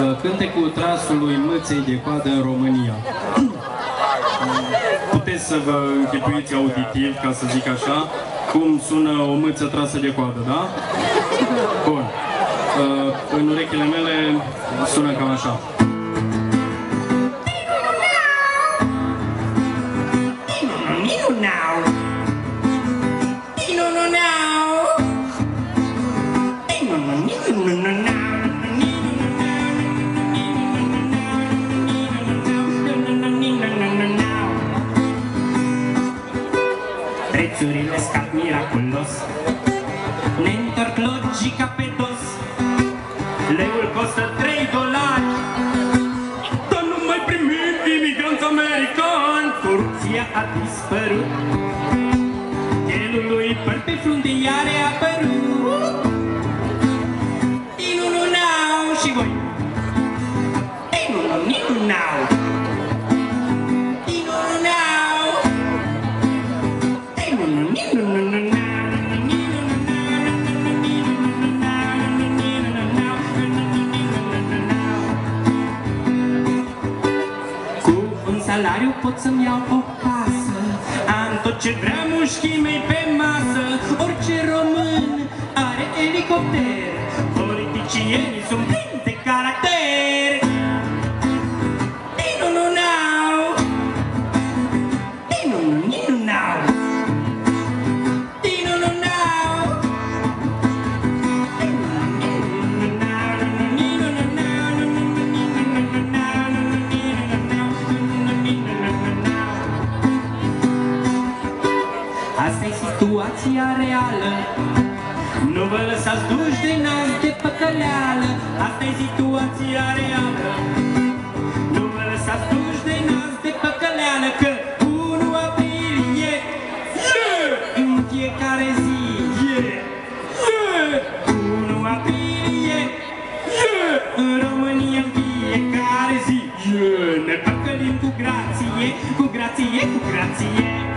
Uh, cântecul trasului mâței de coadă în România. Puteți să vă închipuiți auditiv, ca să zic așa, cum sună o mâță trasă de coadă, da? Bun. Uh, în urechile mele sună cam așa. Prețurile scap miraculos Ne întorc logica pe dos Leul costă 3 dolari. Dar nu mai primim imigranți americani Corupția a dispărut. Chelului păr pe frunte iar a apărut Inununau și voi. Inununau Inununau un salariu pot să-mi iau o casă. Am tot ce vrea mușchii mei pe masă. Orice român are elicopter. Politicienii sunt Asta e situația reală Nu vă lăsați duși de nas de păcăleală Asta e situația reală Nu vă lăsați duși de nas de păcăleală Că 1 aprilie yeah! În fiecare zi yeah! Yeah! 1 aprilie yeah! În România în fiecare zi yeah! Ne păcălim cu grație, cu grație, cu grație